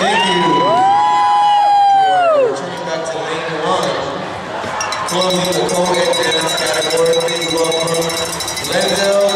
Thank you. We are returning back to lane one. Closing the co-ed dance category. Please welcome Lendell.